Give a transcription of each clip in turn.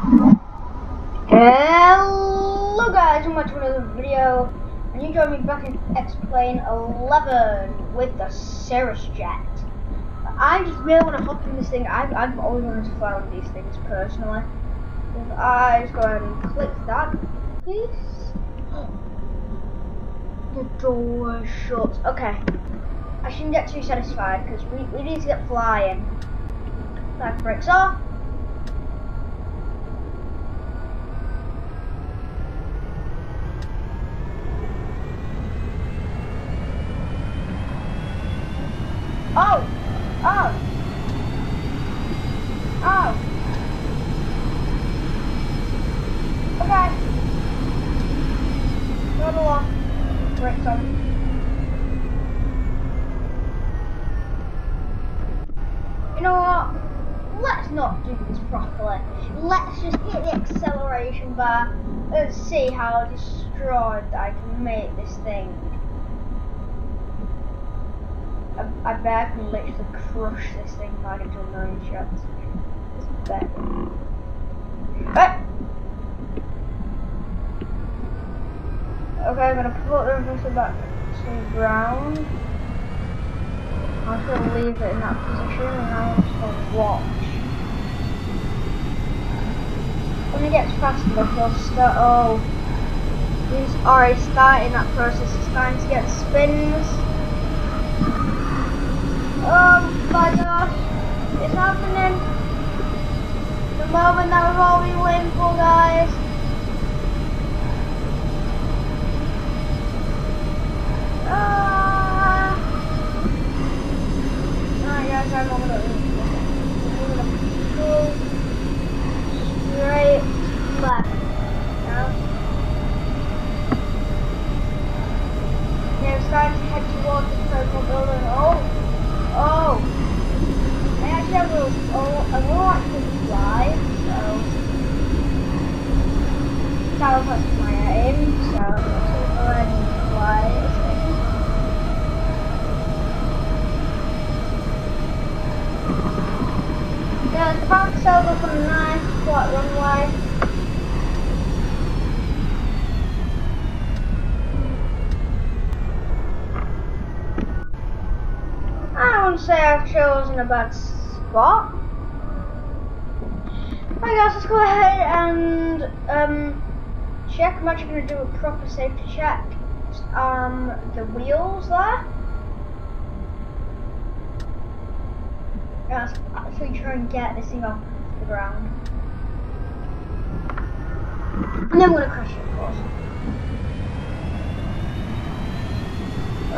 Hello guys, welcome to another video. And you join me back in X-Plane 11 with the Cirrus Jet. I just really want to hop in this thing. I've, I've always wanted to fly of these things personally. If I just go ahead and click that piece. The door shut. Okay. I shouldn't get too satisfied because we, we need to get flying. That breaks off. Oh! Oh! Oh! Okay. Throttle off. Brakes on. You know what? Let's not do this properly. Let's just hit the acceleration bar and see how destroyed I can make this thing. I, I bet I can literally crush this thing back into a million shots. Bet. Right. Okay, I'm gonna put the reverser back to the ground. I'm just gonna leave it in that position and I'm just gonna watch. When it gets fast enough, it'll start. Oh, he's already starting that process. It's starting to get spins. Oh my gosh, it's happening. The moment that we've all been waiting for, guys. Ah. Alright guys, I'm gonna, I'm go straight left. Now. Yeah, I'm starting to head towards the purple building. Oh! Oh! I actually have a, oh, I actually fly, so my aim, so this thing. Yeah, the nice flat runway. I wouldn't say I've chosen a bad spot. Right guys, let's go ahead and um, check. I'm actually going to do a proper safety check. Um, the wheels there. Let's actually try and get this thing off the ground. And then we're going to crash it, of course.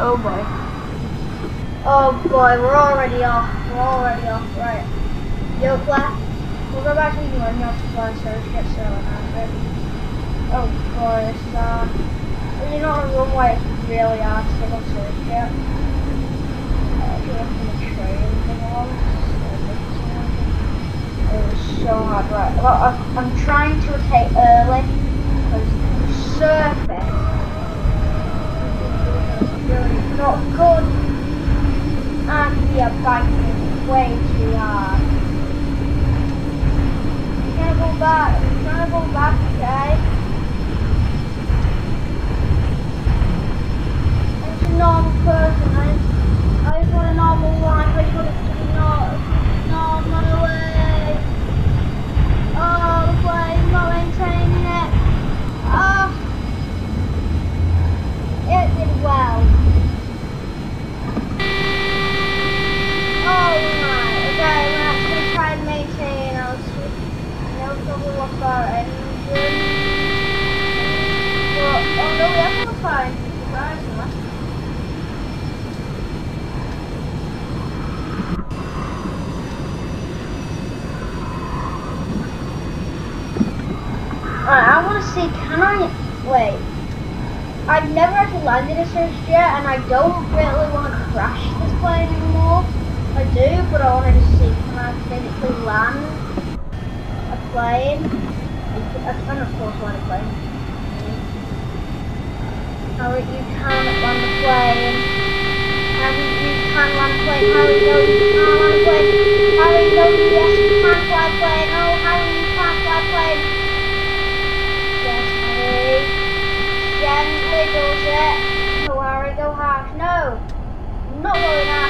Oh boy. Oh boy, we're already off. We're already off. Right. Yo, Black. We'll go back to the one not to fly so to get started on. Oh boy, is uh you're not on a runway it's really hard to get on surf yet. The. It was so hard, right. Well, I'm, I'm trying to rotate early because the surface is really not good we way trying to uh, go back, trying to go back, okay? I'm a normal person, I just, I just want a normal life, I just want it to be not, no, not away. Oh, the plane's not maintaining it. Oh, it did well. Alright, okay, we're actually try and maintain our no oh. Alright, I want to see, can I, wait. I've never actually landed a Cirrus jet and I don't really want to crash this plane anymore. I do, but I wanted to see can I physically land a plane a ton of run the plane. to you can run the plane. play. Harry, you can run the plane. play. Harry, no, you can't want to play. Yes, you can't fly play. No, Harry, you can't fly play. Yes, Harry. Gently does it. Don't worry. go hard. No, not going hard.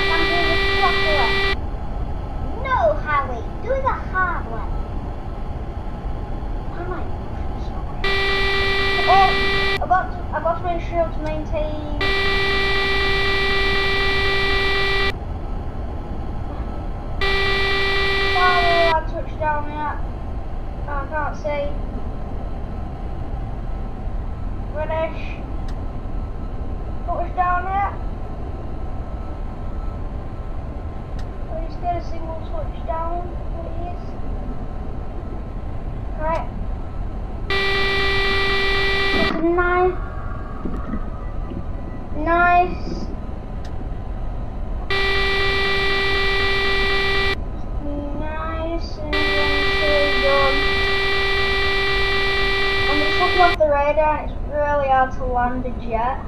Off the radar and it's really hard to land a jet.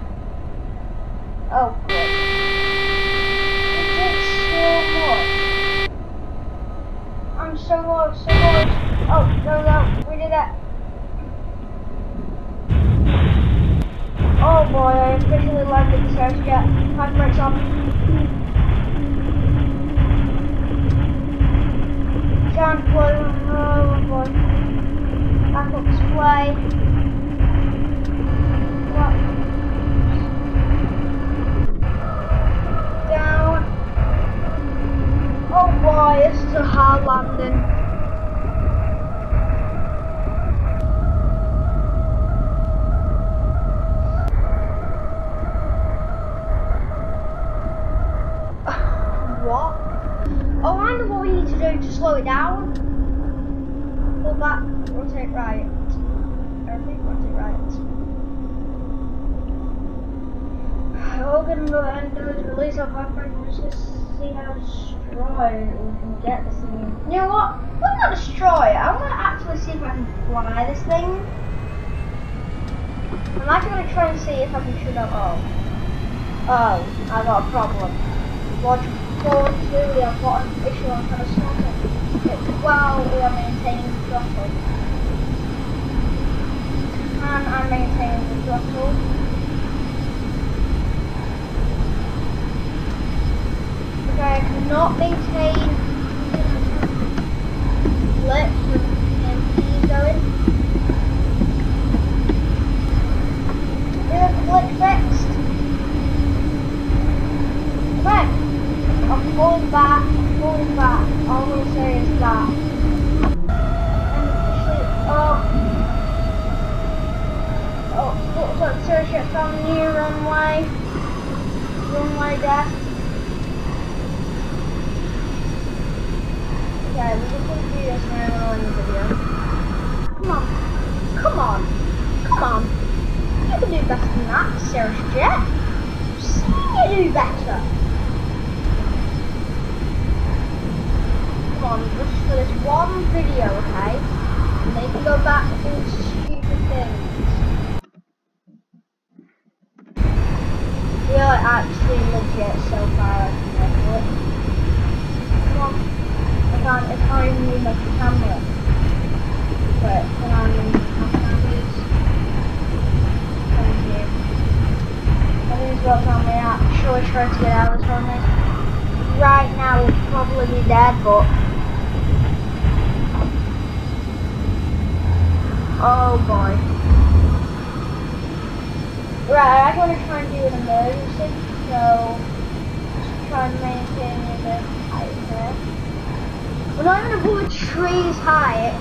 Oh, good. It takes so much. I'm so close, so close. Oh, no, no, we did that. Oh boy, I officially landed the first jet. Hand brakes on. Can't play, oh boy. Back up. What? What? Oh, I know what we need to do to slow it down. Pull back, rotate right. Everything, rotate right. All we're gonna do is release our pipeline and just see how destroyed we can get this thing. You know what? We're not destroy it. I want to actually see if I can fly this thing. I'm actually gonna try and see if I can shoot up. Oh. Oh, I got a problem. Watch we have got an issue on starting it while we are maintaining the throttle. And I'm maintaining the throttle. Okay, I cannot maintain flip with MP going. Is the glitch fixed? Okay. I'm pulling back, I'm pulling back. All I'm gonna say is that. And officially, oh, oh, looks like Cirrus found the new runway. Runway deck. Okay, we're Come on, come on, come on. You can do better than that, Cirrus Jet. You do better. Come on just for this one video, okay? And they can go back do stupid things. Are actually legit so far I can it. Come on. I can't even move my camera. But I move my cameras? Thank you. I think it's what time we actually try to get out of this runway. Right now we'll probably be dead, but Oh boy. Right, I want to try and do an emergency, so just try and maintain a bit height there. Going to put trees high.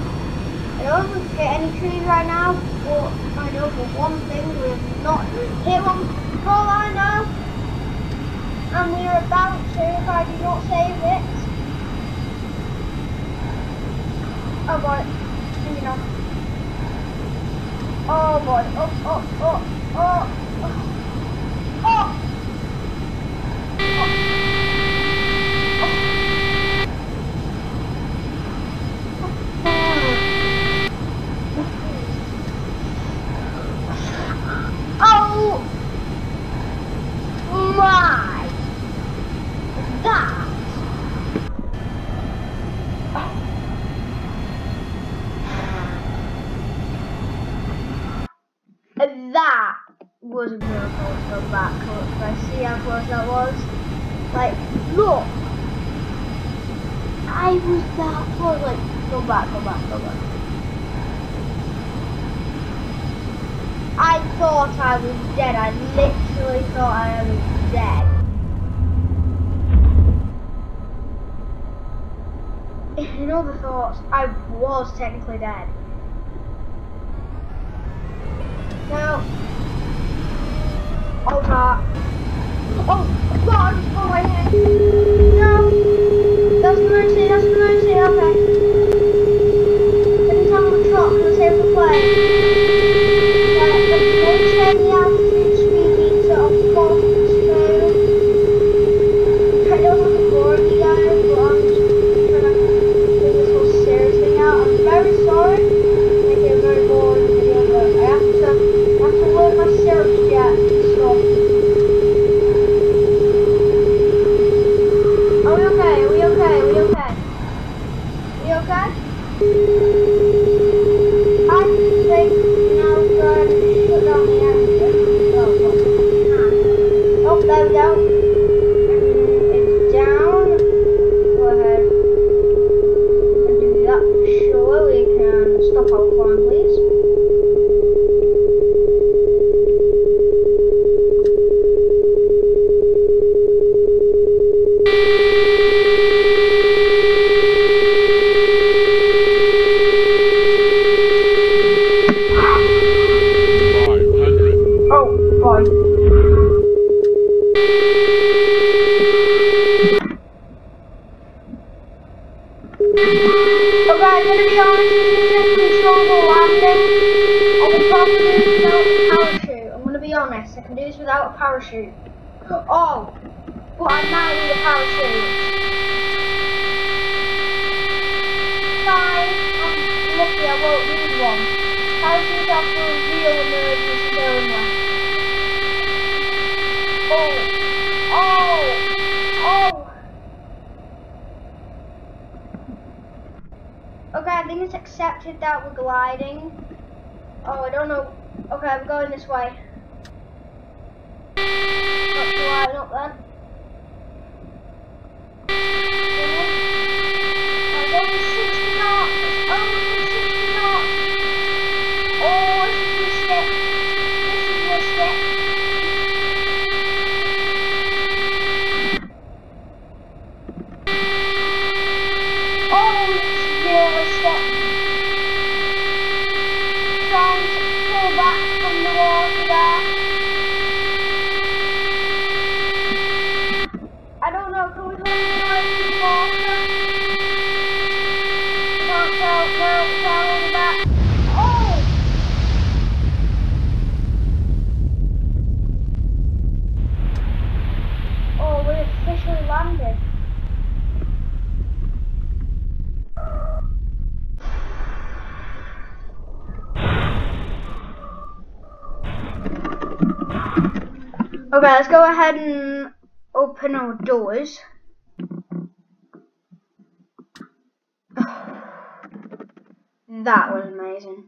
I don't want to hit any trees right now, but I know for one thing we have not hit one for all I know. And we are about to if I do not save it. Oh boy, you know. Oh boy. Oh, oh, oh, oh. Oh! Oh my! That that was a miracle to go back. Look, I see how close that was. Like, look! I was that close. Like, go back, go back, go back. I thought I was dead. I literally thought I was dead. In other thoughts, I was technically dead. No. Oh, God. Oh, God, oh. No. That's the mercy, that's the mercy, okay. The. Right, let's turn the altitude speed meter on 42. I don't want to bore you guys, but I'm just trying to take this whole Cirrus thing out. I'm very sorry. Make it a very boring video, but I have to, I have to learn my Cirrus Jet, so. Are we okay? Are we okay? Are we okay? We? I think now? Oh, there we go. Be honest, I can do this without a parachute. Oh, but I might need a parachute. Fine, I'm lucky I won't need one. Parachute after a real emergency only. Oh, oh, oh. Okay, I think it's accepted that we're gliding. Oh, I don't know. Okay, I'm going this way. Not gliding up then. Oh, it's only 60 knots. It's only 60 knots. Oh, this is risky. This is risky. Oh, it's realistic. Trying to pull back from the water there. I don't know, can we hold it away from the water? No, no, no, we can't hold it back. Oh! Oh, we officially landed. Okay, let's go ahead and open our doors. That was amazing.